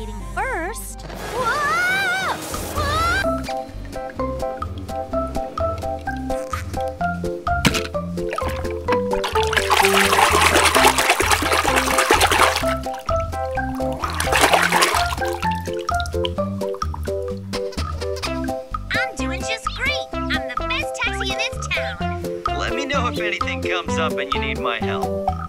investigating first. Whoa! Whoa! I'm doing just great. I'm the best taxi in this town. Let me know if anything comes up and you need my help.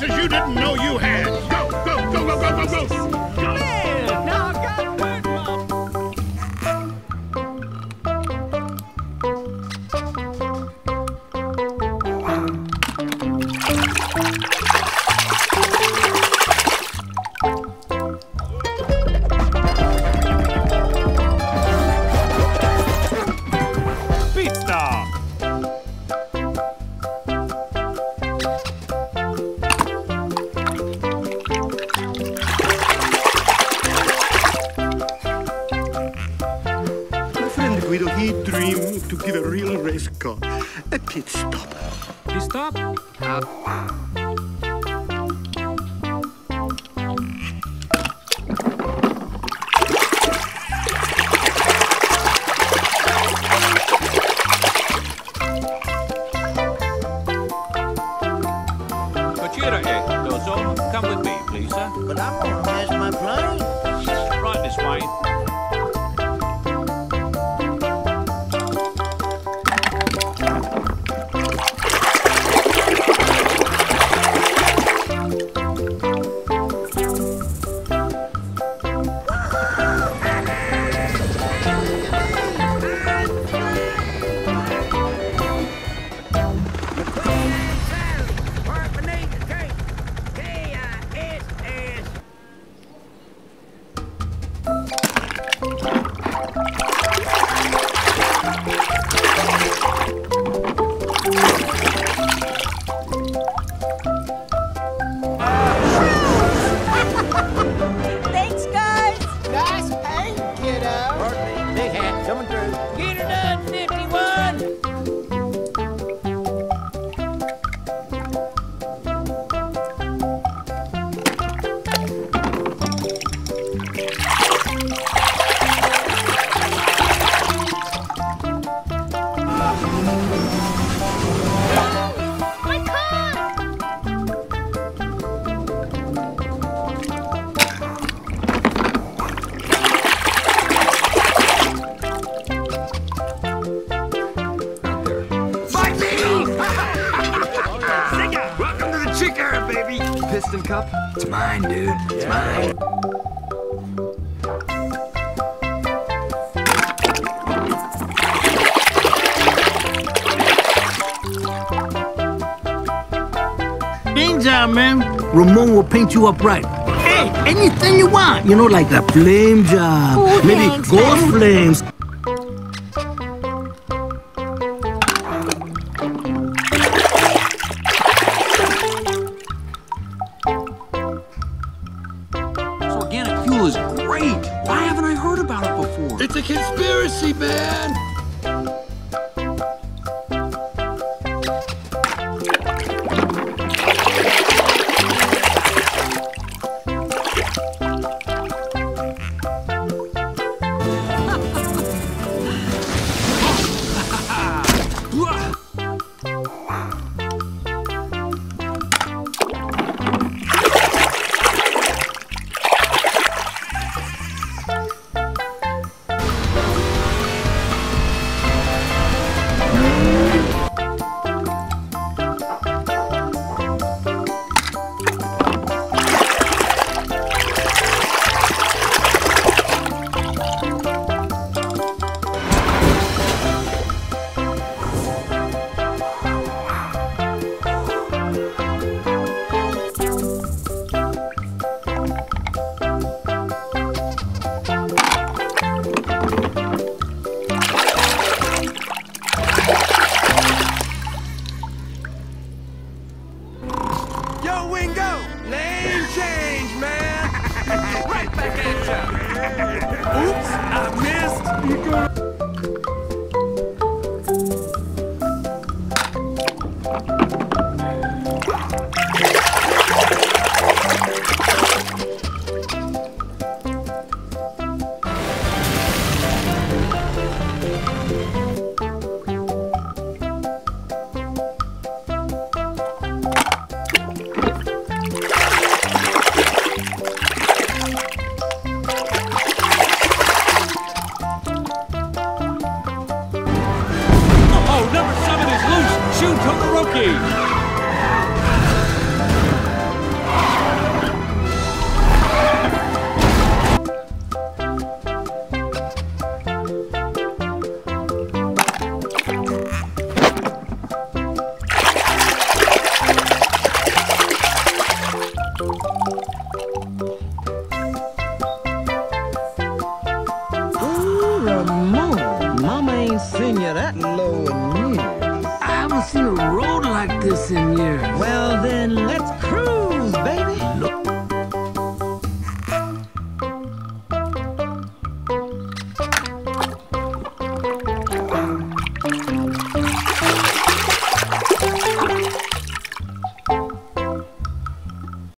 Places you didn't stop? Piston cup? It's mine, dude. It's mine. Paint job, man. Ramone will paint you up right. Hey, anything you want. You know, like a flame job. Oh, Maybe thanks, ghost man. flames. Why haven't I heard about it before? It's a conspiracy, man. like this in years. Well, then let's cruise, baby. Look